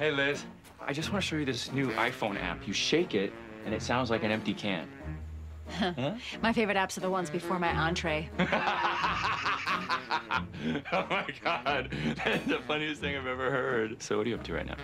Hey, Liz. I just want to show you this new iPhone app. You shake it, and it sounds like an empty can. My favorite apps are the ones before my entree. oh my god, that's the funniest thing I've ever heard. So what are you up to right now?